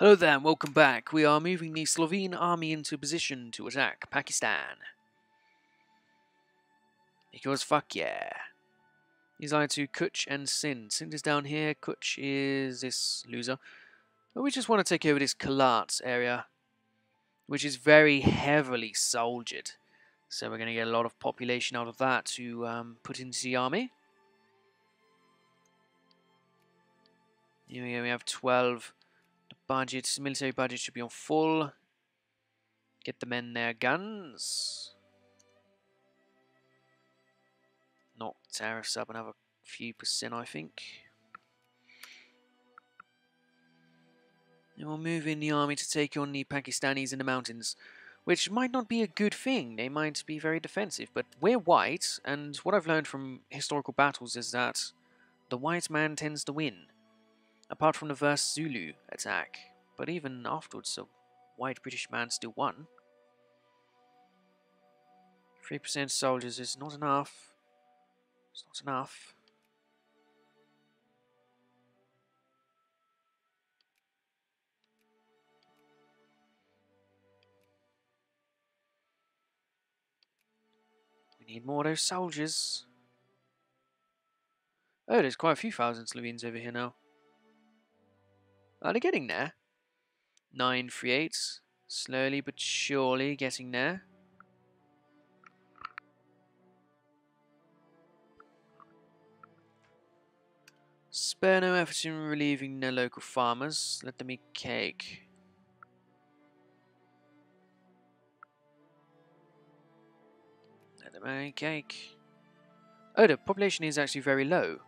Hello there and welcome back. We are moving the Slovene army into position to attack Pakistan. Because fuck yeah. These are to Kutch and Sind. Sind is down here, Kutch is this loser. But we just want to take over this Kalat area, which is very heavily soldiered. So we're going to get a lot of population out of that to um, put into the army. Here we go, we have 12 budget, military budget should be on full. Get the men their guns. Knock tariffs up another few percent, I think. And we'll move in the army to take on the Pakistanis in the mountains, which might not be a good thing. They might be very defensive, but we're white, and what I've learned from historical battles is that the white man tends to win apart from the first Zulu attack. But even afterwards, the white British man still won. 3% soldiers is not enough. It's not enough. We need more of those soldiers. Oh, there's quite a few thousand Slovenes over here now. Are they getting there? 938. Slowly but surely getting there. Spare no effort in relieving their local farmers. Let them eat cake. Let them eat cake. Oh, the population is actually very low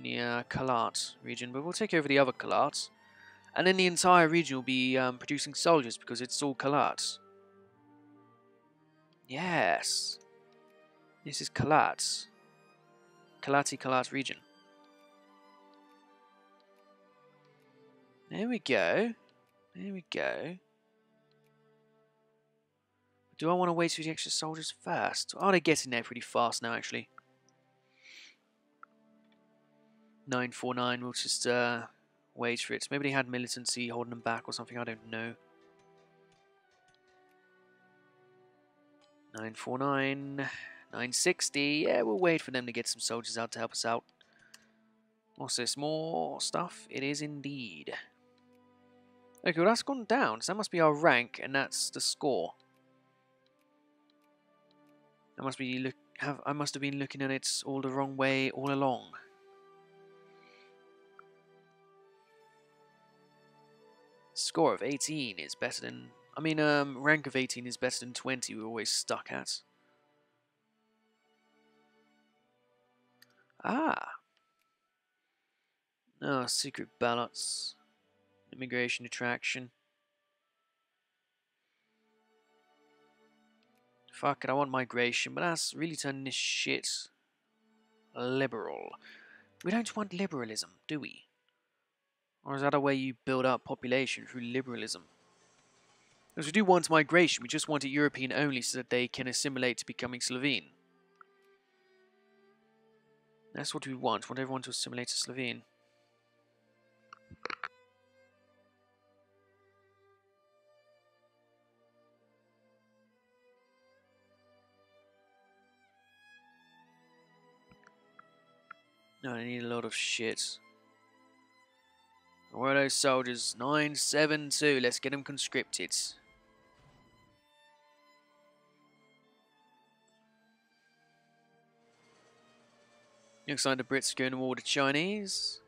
near Kalat region, but we'll take over the other Kalats. And then the entire region will be um, producing soldiers because it's all Kalat. Yes. This is Kalat. Kalati Kalat region. There we go. There we go. Do I want to wait for the extra soldiers first? Are they're getting there pretty fast now, actually? 949, we'll just uh, wait for it. Maybe they had militancy holding them back or something, I don't know. 949, 960, yeah, we'll wait for them to get some soldiers out to help us out. What's this, more stuff? It is indeed. Okay, well that's gone down, so that must be our rank, and that's the score. I must be look have I must have been looking at it all the wrong way all along. Score of 18 is better than... I mean, um, rank of 18 is better than 20 we're always stuck at. Ah. Oh, secret ballots. Immigration attraction. Fuck it, I want migration, but that's really turning this shit liberal. We don't want liberalism, do we? Or is that a way you build up population through liberalism? Because we do want migration, we just want it European only so that they can assimilate to becoming Slovene. That's what we want, want everyone to assimilate to Slovene. No, I need a lot of shit. Where are those soldiers? 972. Let's get them conscripted. Looks like the Brits are going to war the Chinese.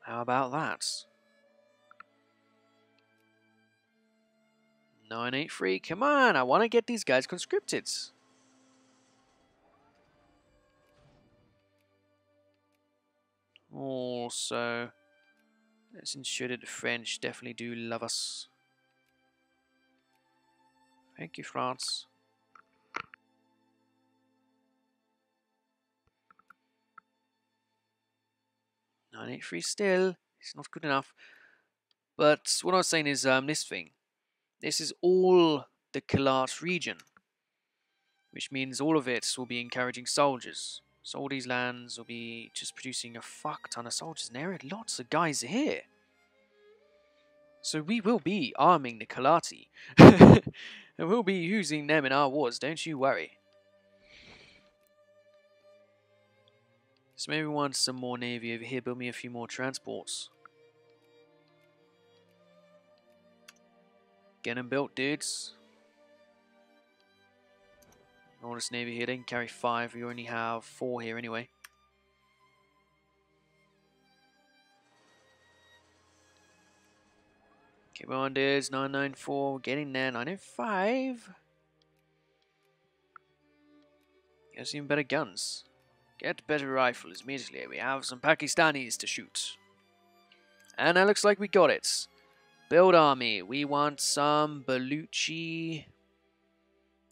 How about that? 983. Come on, I want to get these guys conscripted. Also, let's ensure that the French definitely do love us. Thank you, France. Nine eight three still. It's not good enough. But what I was saying is um, this thing. This is all the Kalat region, which means all of it will be encouraging soldiers. So all these lands will be just producing a fuck ton of soldiers. And there are lots of guys here. So we will be arming the Kalati. and we'll be using them in our wars, don't you worry. So maybe we want some more navy over here, build me a few more transports. Get them built, dudes. This navy here, they can carry five, we only have four here anyway. Come on, dudes. 994. Getting there. 905. Get even better guns. Get better rifles immediately. We have some Pakistanis to shoot. And it looks like we got it. Build army. We want some Baluchi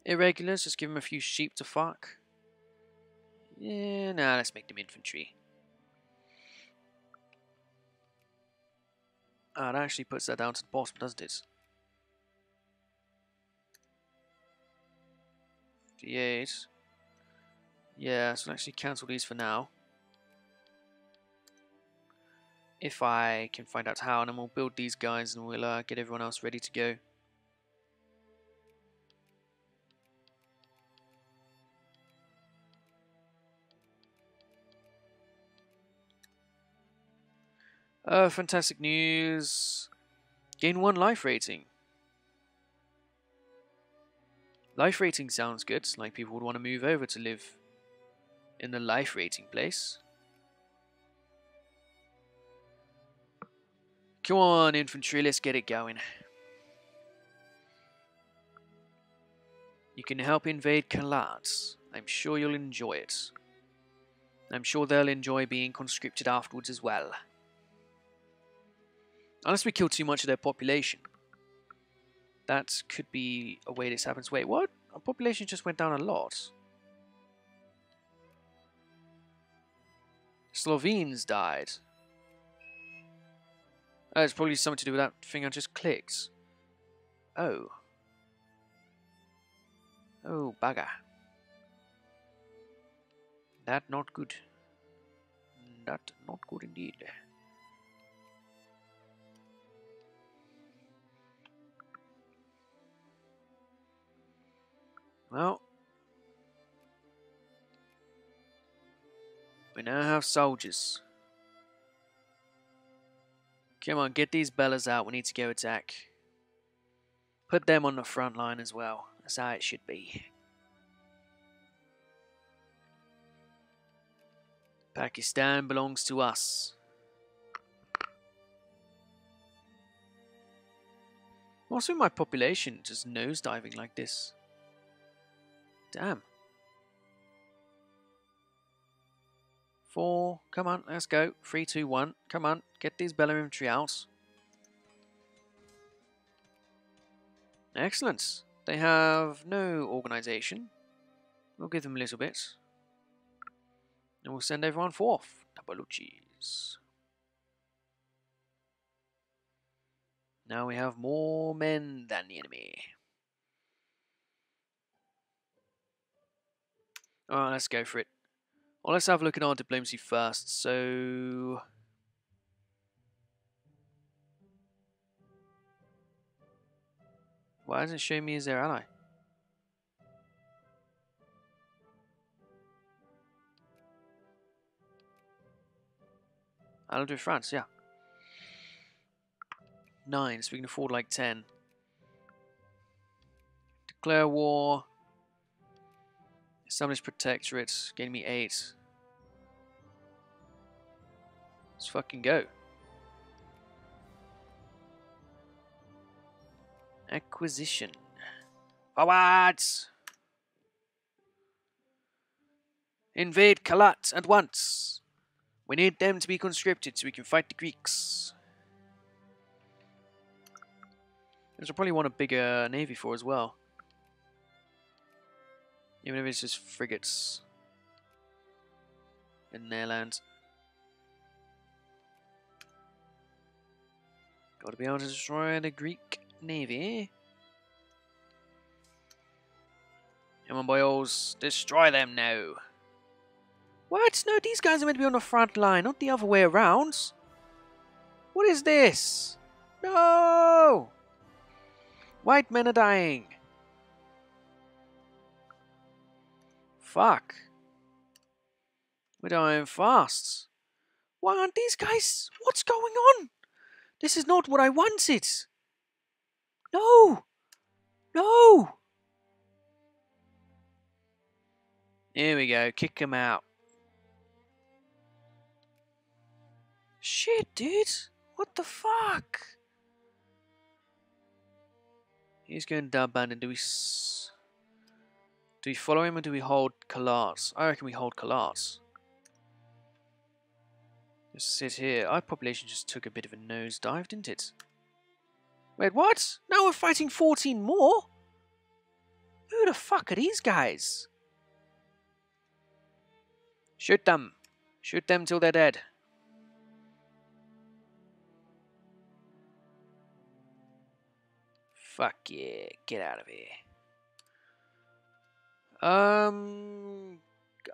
irregulars. Just give them a few sheep to fuck. Yeah, nah, let's make them infantry. Oh, it actually puts that down to the bottom, doesn't it? D8. Yeah, so I'll actually cancel these for now. If I can find out how, and then we'll build these guys and we'll uh, get everyone else ready to go. Uh, fantastic news. Gain one life rating. Life rating sounds good, like people would want to move over to live in the life rating place. Come on, infantry, let's get it going. You can help invade Kalat. I'm sure you'll enjoy it. I'm sure they'll enjoy being conscripted afterwards as well. Unless we kill too much of their population. That could be a way this happens. Wait, what? Our population just went down a lot. Slovenes died. Oh, it's probably something to do with that thing I just clicked. Oh. Oh, bugger. That not good. That not good indeed. Well, we now have soldiers. Come on, get these bellas out. We need to go attack. Put them on the front line as well. That's how it should be. Pakistan belongs to us. What's with my population just nosediving like this? Damn. Four. Come on, let's go. Three, two, one. Come on, get these Bella infantry out. Excellent. They have no organisation. We'll give them a little bit. And we'll send everyone forth. Tabaluchis. Now we have more men than the enemy. Alright, let's go for it. Well, let's have a look at our diplomacy first. So... Why doesn't it show me as their ally? I'll do France, yeah. Nine, so we can afford like ten. Declare war. Establish protectorate. Gain me 8. Let's fucking go. Acquisition. Forwards! Invade Kalat at once. We need them to be conscripted so we can fight the Greeks. There's probably want a bigger navy for as well. Even if it's just frigates in their lands. Gotta be able to destroy the Greek navy. Come on, boys. Destroy them now. What? No, these guys are meant to be on the front line, not the other way around. What is this? No! White men are dying. Fuck. We're dying fast. Why aren't these guys? What's going on? This is not what I wanted. No! No! Here we go. Kick him out. Shit, dude. What the fuck? He's going down and do we... do we follow him or do we hold Kalat? I reckon we hold Kalat. Just sit here. Our population just took a bit of a nosedive, didn't it? Wait, what? Now we're fighting 14 more? Who the fuck are these guys? Shoot them. Shoot them till they're dead. Fuck yeah. Get out of here. Um,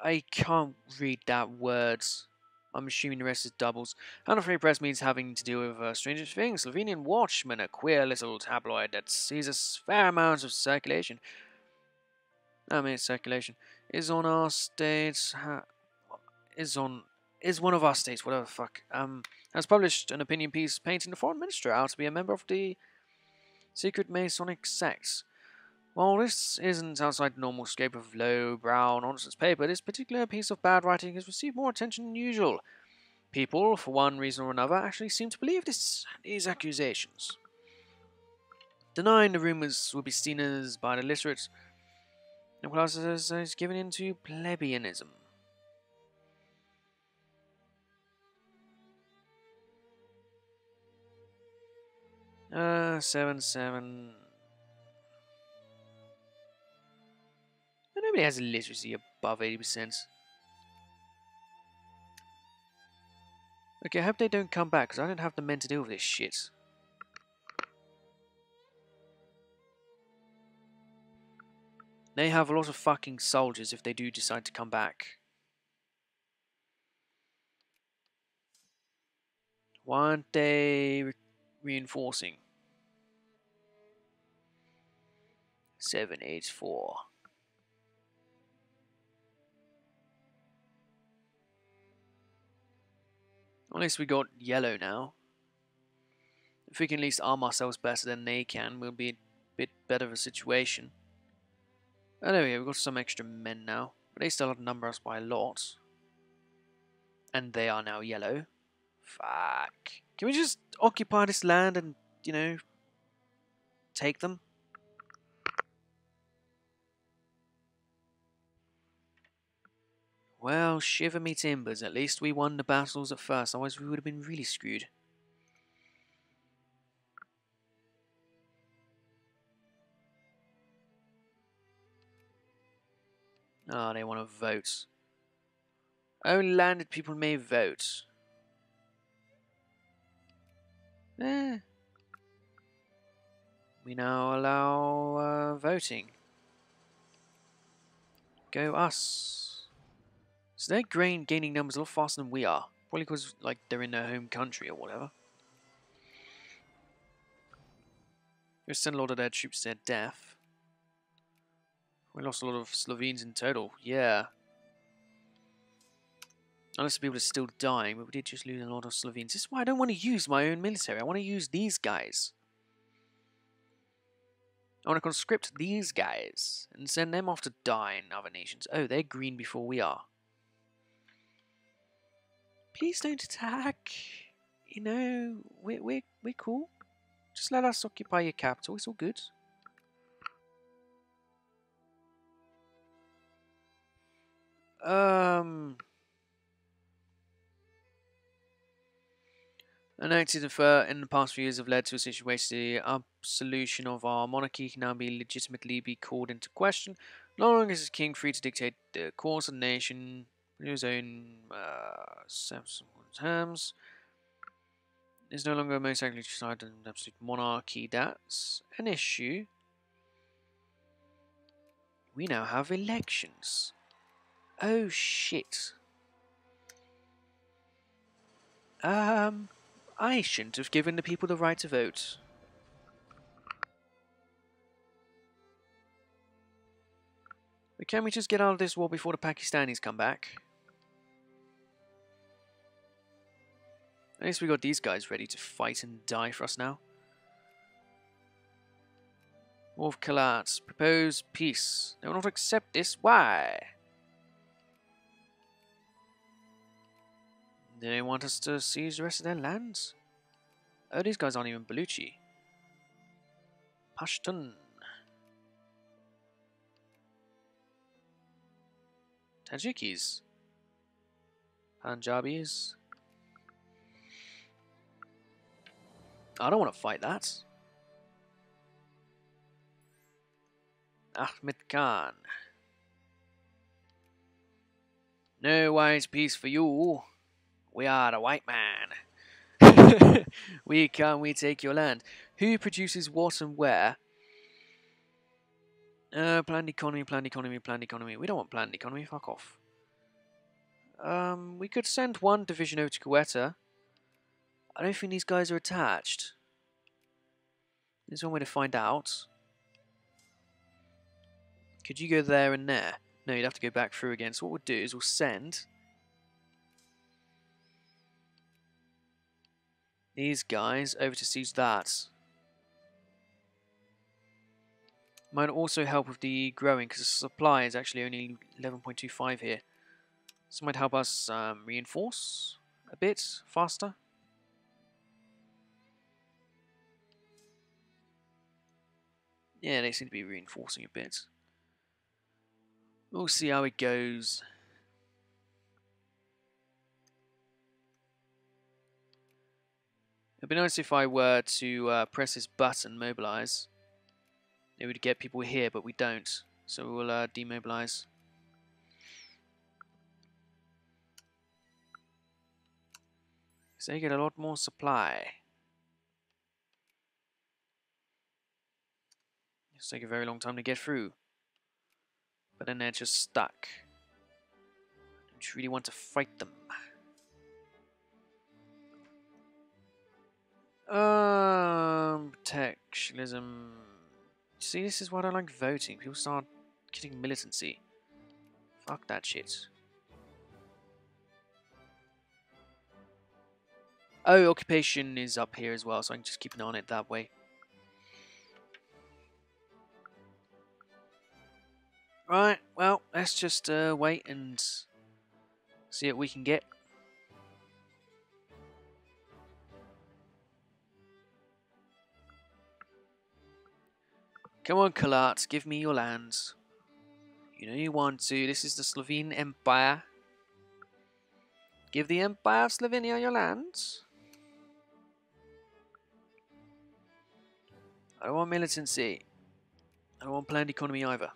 I can't read that words. I'm assuming the rest is doubles. Free Press means having to do with uh, stranger things. Slovenian Watchman, a queer little tabloid that sees a fair amount of circulation. I mean, circulation is on our states. Is on is one of our states. Whatever the fuck. Um, has published an opinion piece painting the foreign minister out to be a member of the secret Masonic sects. While this isn't outside the normal scope of low-brow nonsense paper, this particular piece of bad writing has received more attention than usual. People, for one reason or another, actually seem to believe this, these accusations. Denying the rumours would be seen as by the literate, Nicholas is given into plebeianism. Uh, seven, seven. Nobody has literacy above 80%. Okay, I hope they don't come back, because I don't have the men to deal with this shit. They have a lot of fucking soldiers if they do decide to come back. Why aren't they re reinforcing? 784. At least we got yellow now. If we can at least arm ourselves better than they can, we'll be a bit better of a situation. Oh, we go, we've got some extra men now. But they still outnumber us by a lot. And they are now yellow. Fuck. Can we just occupy this land and, you know, take them? Well, shiver me timbers, at least we won the battles at first, otherwise we would have been really screwed. Ah, oh, they want to vote. Only landed people may vote. Eh. We now allow uh, voting. Go us. So they're gain, gaining numbers a lot faster than we are. Probably because like they're in their home country or whatever. We sent a lot of their troops to their death. We lost a lot of Slovenes in total. Yeah. Unless people are still dying, but we did just lose a lot of Slovenes. This is why I don't want to use my own military. I want to use these guys. I want to conscript these guys and send them off to die in other nations. Oh, they're green before we are. Please don't attack. You know, we're, we're, we're cool. Just let us occupy your capital. It's all good. Um... Enacted in the past few years have led to a situation where the absolution of our monarchy can now be legitimately be called into question. No longer is the king free to dictate the course of the nation his uh, terms. Is no longer most likely to decide an absolute monarchy. That's an issue. We now have elections. Oh shit. Um, I shouldn't have given the people the right to vote. But can we just get out of this war before the Pakistanis come back? At least we got these guys ready to fight and die for us now. Wolf Kalat, propose peace. They will not accept this. Why? They want us to seize the rest of their lands? Oh, these guys aren't even Baluchi. Pashtun. Tajikis. Punjabis. I don't want to fight that. Ahmed Khan. No wise peace for you. We are the white man. we come, we take your land. Who produces what and where? Uh, planned economy, planned economy, planned economy. We don't want planned economy, fuck off. Um, we could send one division over to Quetta. I don't think these guys are attached. There's one way to find out. Could you go there and there? No, you'd have to go back through again. So what we'll do is we'll send these guys over to seize that. Might also help with the growing because the supply is actually only 11.25 here. So might help us um, reinforce a bit faster. Yeah, they seem to be reinforcing a bit. We'll see how it goes. It'd be nice if I were to uh, press this button, mobilize. It would get people here, but we don't. So we'll uh, demobilize. So you get a lot more supply. It's take a very long time to get through. But then they're just stuck. Don't you really want to fight them? Um, protectionism. See, this is why I don't like voting. People start getting militancy. Fuck that shit. Oh, occupation is up here as well, so I can just keep an eye on it that way. Right, well, let's just uh, wait and see what we can get. Come on, Kalat, give me your lands. You know you want to. This is the Slovene Empire. Give the Empire of Slovenia your lands. I don't want militancy. I don't want planned economy either.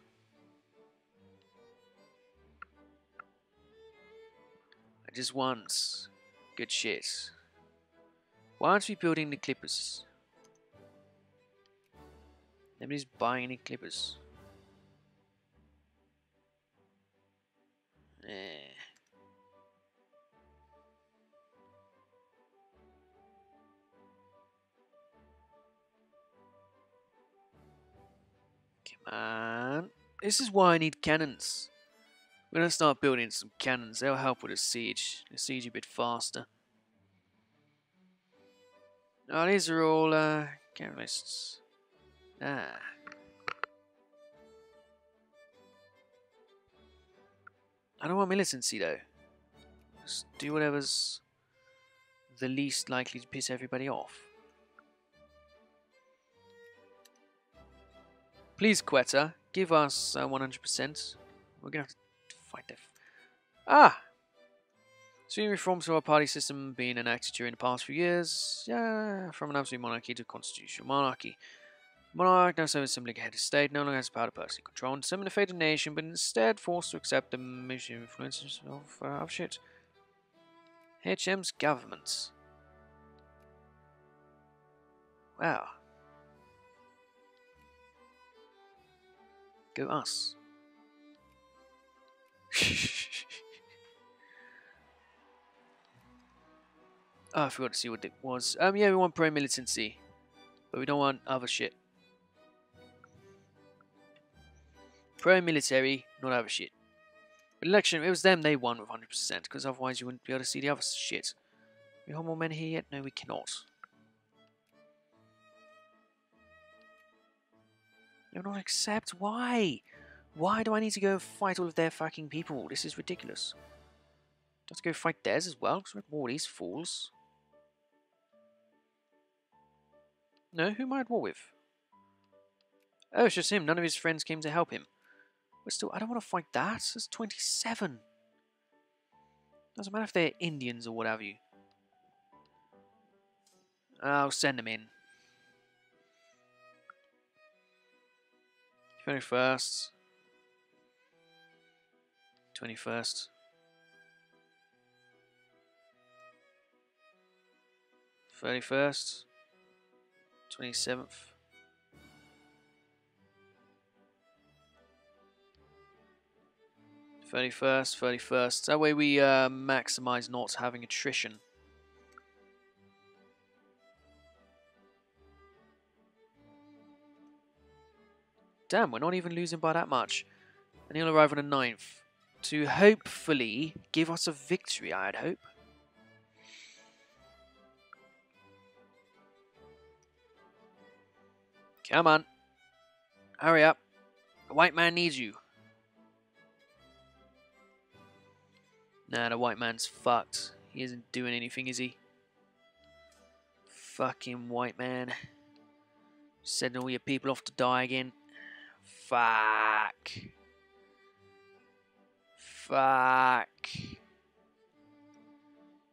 Just once. good shit. Why aren't we building the Clippers? Nobody's buying any clippers. Eh. Come on. This is why I need cannons. We're gonna start building some cannons. They'll help with the siege. The siege a bit faster. Oh, these are all uh, cannonists. Ah. I don't want militancy though. Just do whatever's the least likely to piss everybody off. Please, Quetta, give us 100%. Uh, We're gonna have to Ah! Sweeping reforms to our party system being enacted during the past few years. Yeah, from an absolute monarchy to constitutional monarchy. Monarch, now serves simply head of state, no longer has the power to personally control and summon a of nation, but instead forced to accept the mission influences of, uh, of shit. HM's government. Wow. Go us. Oh, I forgot to see what it was. Um, yeah, we want pro-militancy. But we don't want other shit. Pro-military, not other shit. Election, it was them they won with 100%, because otherwise you wouldn't be able to see the other shit. We have more men here yet? No, we cannot. You're not accept? Why? Why do I need to go fight all of their fucking people? This is ridiculous. Do I have to go fight theirs as well? Because we have of these fools. No, who am I at war with? Oh, it's just him. None of his friends came to help him. But still, I don't want to fight that. It's 27. Doesn't matter if they're Indians or what have you. I'll send them in. 21st. 21st. 31st. 27th. Thirty first, thirty first. That way we uh, maximize not having attrition. Damn, we're not even losing by that much. And he'll arrive on the 9th to hopefully give us a victory, I'd hope. Come on. Hurry up. The white man needs you. Nah, the white man's fucked. He isn't doing anything, is he? Fucking white man. Sending all your people off to die again. Fuck. Fuck.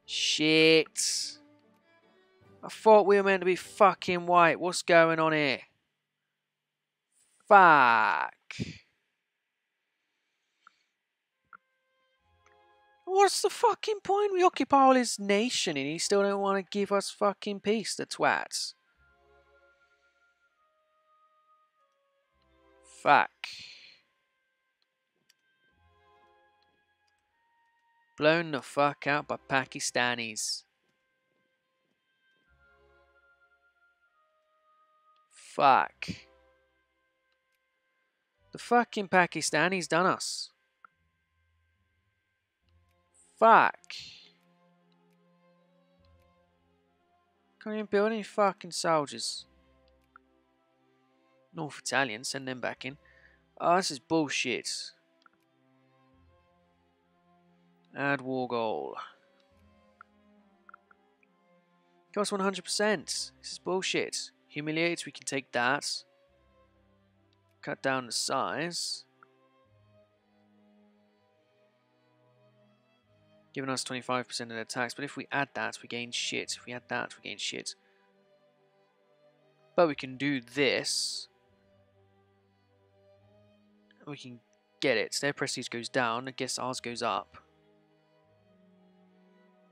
Shit. I thought we were meant to be fucking white. What's going on here? Fuck. What's the fucking point? We occupy all his nation and he still don't want to give us fucking peace, the twats. Fuck. Blown the fuck out by Pakistanis. Fuck. The fucking Pakistanis done us. Fuck. Can't even build any fucking soldiers. North Italian, send them back in. Oh, this is bullshit. Add war goal. Cost 100%. This is bullshit. Humiliate, we can take that. Cut down the size. Giving us 25% of tax, but if we add that, we gain shit. If we add that, we gain shit. But we can do this we can get it. Their prestige goes down. I guess ours goes up.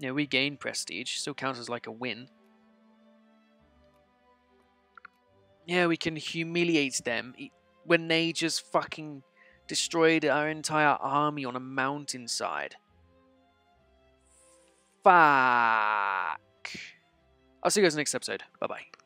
Yeah, we gain prestige. Still counts as like a win. Yeah, we can humiliate them when they just fucking destroyed our entire army on a mountainside. Fuck. I'll see you guys next episode. Bye bye.